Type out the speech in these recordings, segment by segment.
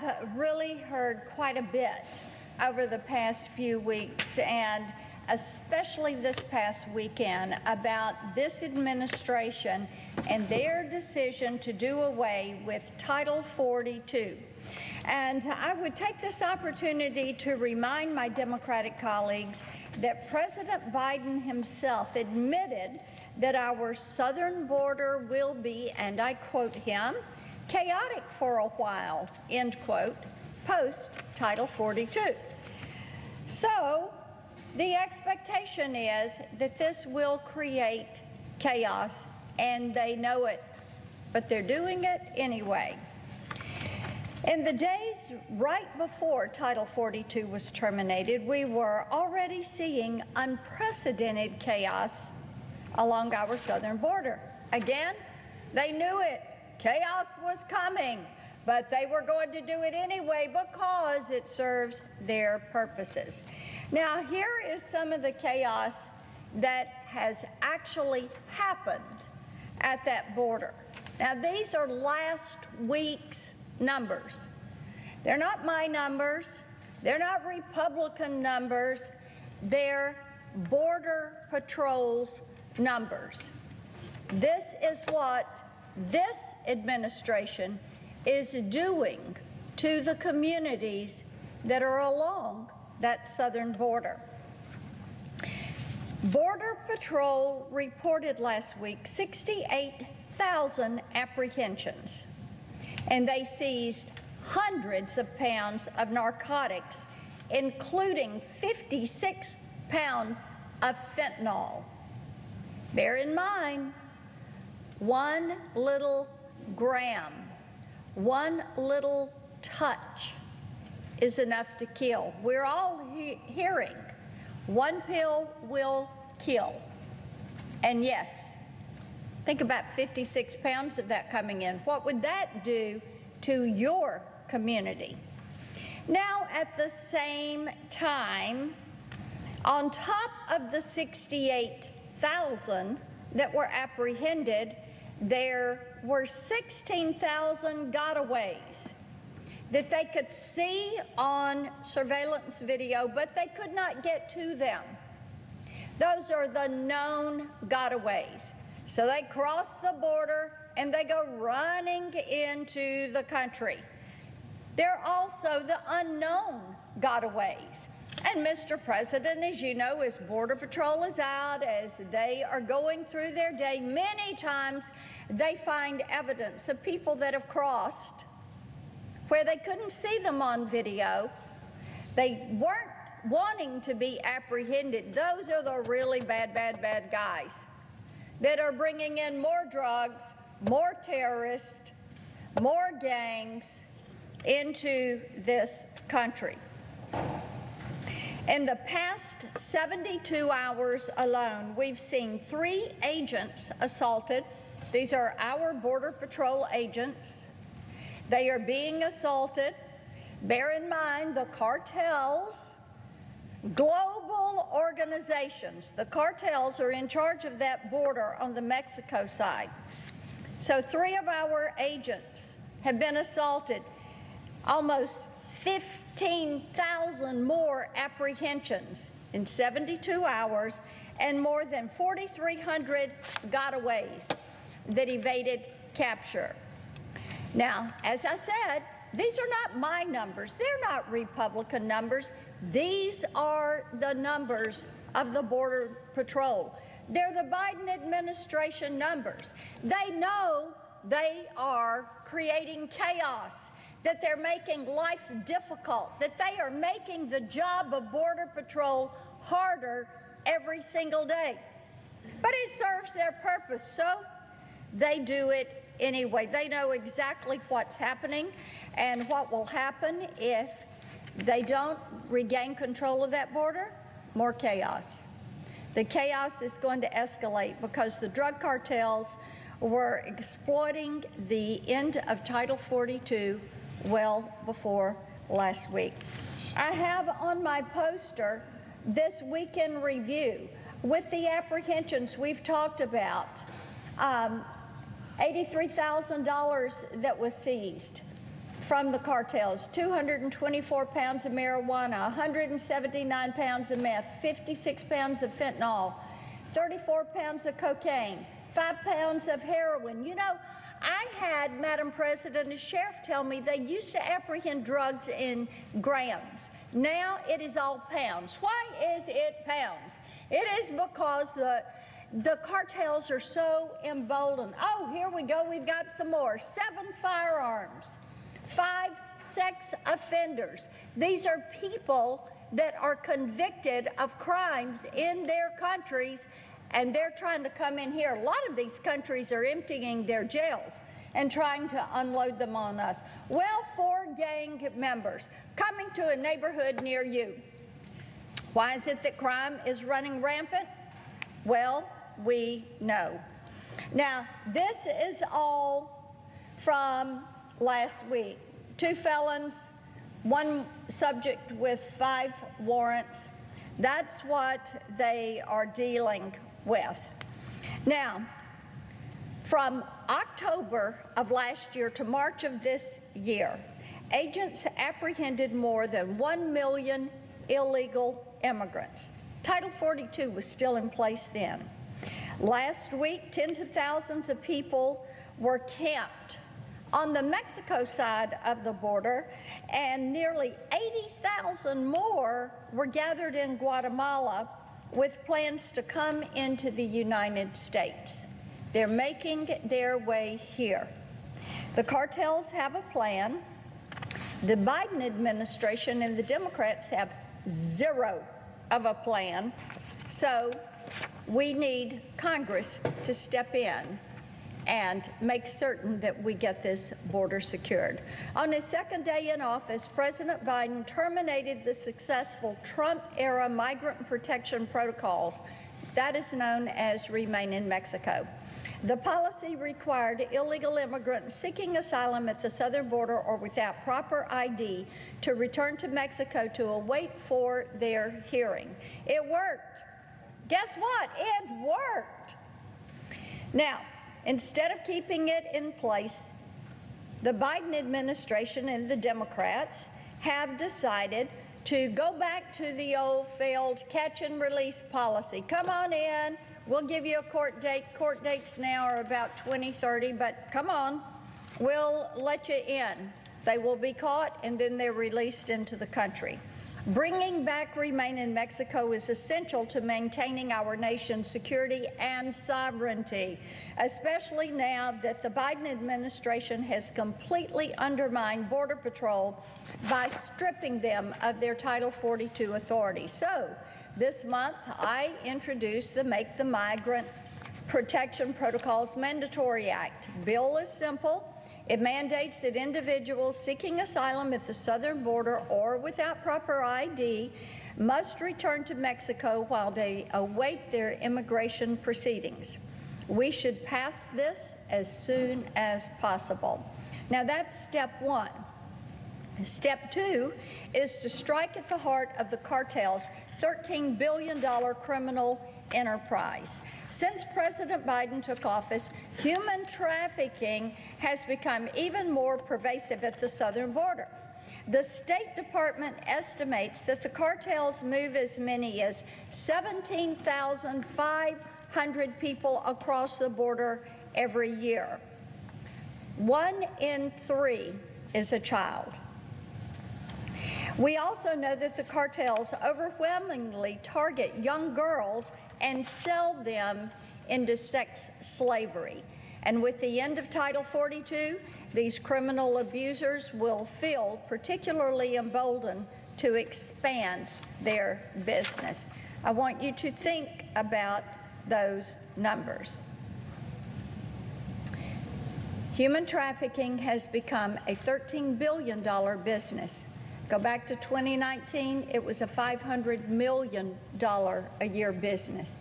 have really heard quite a bit over the past few weeks and especially this past weekend about this administration and their decision to do away with Title 42. And I would take this opportunity to remind my Democratic colleagues that President Biden himself admitted that our southern border will be, and I quote him, chaotic for a while, end quote, post Title 42. So the expectation is that this will create chaos, and they know it, but they're doing it anyway. In the days right before Title 42 was terminated, we were already seeing unprecedented chaos along our southern border. Again, they knew it. Chaos was coming, but they were going to do it anyway because it serves their purposes. Now, here is some of the chaos that has actually happened at that border. Now, these are last week's numbers. They're not my numbers. They're not Republican numbers. They're Border Patrol's numbers. This is what this administration is doing to the communities that are along that southern border. Border Patrol reported last week 68,000 apprehensions, and they seized hundreds of pounds of narcotics, including 56 pounds of fentanyl. Bear in mind, one little gram, one little touch is enough to kill. We're all he hearing one pill will kill. And yes, think about 56 pounds of that coming in. What would that do to your community? Now, at the same time, on top of the 68,000 that were apprehended, there were 16,000 gotaways that they could see on surveillance video, but they could not get to them. Those are the known gotaways. So they cross the border and they go running into the country. There are also the unknown gotaways. And Mr. President, as you know, as Border Patrol is out, as they are going through their day, many times they find evidence of people that have crossed where they couldn't see them on video. They weren't wanting to be apprehended. Those are the really bad, bad, bad guys that are bringing in more drugs, more terrorists, more gangs into this country. In the past 72 hours alone, we've seen three agents assaulted. These are our Border Patrol agents. They are being assaulted. Bear in mind the cartels, global organizations, the cartels are in charge of that border on the Mexico side. So three of our agents have been assaulted. Almost 15,000 more apprehensions in 72 hours and more than 4,300 gotaways that evaded capture. Now, as I said, these are not my numbers. They're not Republican numbers. These are the numbers of the Border Patrol. They're the Biden administration numbers. They know they are creating chaos, that they're making life difficult, that they are making the job of Border Patrol harder every single day. But it serves their purpose, so they do it anyway. They know exactly what's happening and what will happen if they don't regain control of that border, more chaos. The chaos is going to escalate because the drug cartels were exploiting the end of Title 42 well before last week. I have on my poster this weekend review with the apprehensions we've talked about. Um, $83,000 that was seized. from the cartels 224 pounds of marijuana, 179 pounds of meth, 56 pounds of fentanyl, 34 pounds of cocaine, 5 pounds of heroin. You know, I had, Madam President, a sheriff tell me they used to apprehend drugs in grams. Now it is all pounds. Why is it pounds? It is because the the cartels are so emboldened. Oh, here we go. We've got some more. Seven firearms, five sex offenders. These are people that are convicted of crimes in their countries and they're trying to come in here. A lot of these countries are emptying their jails and trying to unload them on us. Well, four gang members coming to a neighborhood near you. Why is it that crime is running rampant? Well, we know. Now, this is all from last week. Two felons, one subject with five warrants. That's what they are dealing with. Now, from October of last year to March of this year, agents apprehended more than 1 million illegal immigrants. Title 42 was still in place then. Last week, tens of thousands of people were camped on the Mexico side of the border, and nearly 80,000 more were gathered in Guatemala with plans to come into the United States. They're making their way here. The cartels have a plan. The Biden administration and the Democrats have zero of a plan. So we need Congress to step in and make certain that we get this border secured. On his second day in office, President Biden terminated the successful Trump era migrant protection protocols. That is known as Remain in Mexico. The policy required illegal immigrants seeking asylum at the southern border or without proper ID to return to Mexico to await for their hearing. It worked. Guess what? It worked. Now, instead of keeping it in place, the Biden administration and the Democrats have decided to go back to the old failed catch and release policy. Come on in, We'll give you a court date. Court dates now are about 2030, but come on, we'll let you in. They will be caught and then they're released into the country. Bringing back Remain in Mexico is essential to maintaining our nation's security and sovereignty, especially now that the Biden administration has completely undermined Border Patrol by stripping them of their Title 42 authority. So, this month, I introduced the Make the Migrant Protection Protocols Mandatory Act. Bill is simple. It mandates that individuals seeking asylum at the southern border or without proper ID must return to Mexico while they await their immigration proceedings. We should pass this as soon as possible. Now, that's step one. Step two is to strike at the heart of the cartel's $13 billion criminal enterprise. Since President Biden took office, human trafficking has become even more pervasive at the southern border. The State Department estimates that the cartels move as many as 17,500 people across the border every year. One in three is a child. We also know that the cartels overwhelmingly target young girls and sell them into sex slavery. And with the end of Title 42, these criminal abusers will feel particularly emboldened to expand their business. I want you to think about those numbers. Human trafficking has become a $13 billion business. Go back to 2019, it was a $500 million a year business.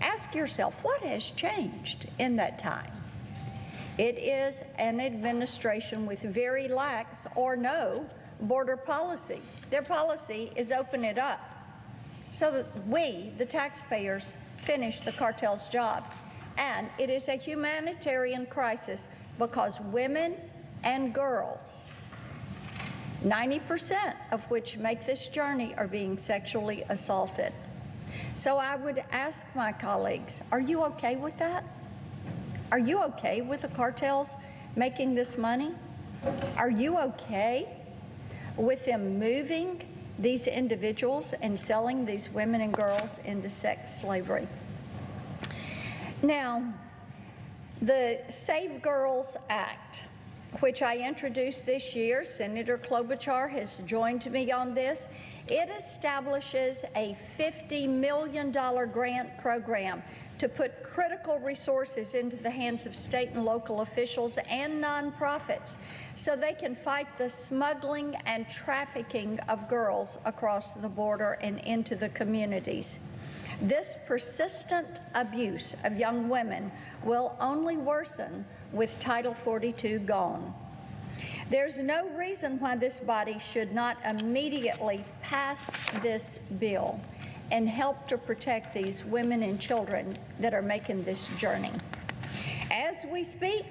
Ask yourself, what has changed in that time? It is an administration with very lax or no border policy. Their policy is open it up so that we, the taxpayers, finish the cartel's job. And it is a humanitarian crisis because women and girls 90% of which make this journey are being sexually assaulted. So I would ask my colleagues, are you okay with that? Are you okay with the cartels making this money? Are you okay with them moving these individuals and selling these women and girls into sex slavery? Now, the Save Girls Act, which I introduced this year, Senator Klobuchar has joined me on this. It establishes a $50 million grant program to put critical resources into the hands of state and local officials and nonprofits so they can fight the smuggling and trafficking of girls across the border and into the communities. This persistent abuse of young women will only worsen with Title 42 gone. There's no reason why this body should not immediately pass this bill and help to protect these women and children that are making this journey. As we speak,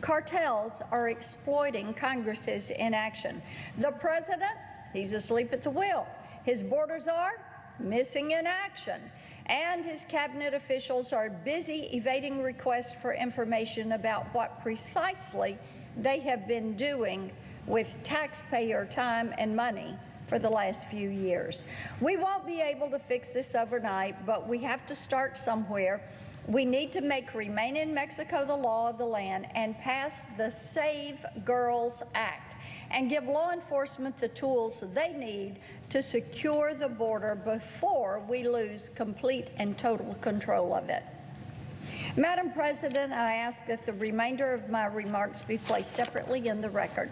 cartels are exploiting Congress's inaction. The president, he's asleep at the wheel. His border czar missing in action. And his cabinet officials are busy evading requests for information about what precisely they have been doing with taxpayer time and money for the last few years. We won't be able to fix this overnight, but we have to start somewhere. We need to make Remain in Mexico the law of the land and pass the Save Girls Act and give law enforcement the tools they need to secure the border before we lose complete and total control of it. Madam President, I ask that the remainder of my remarks be placed separately in the record.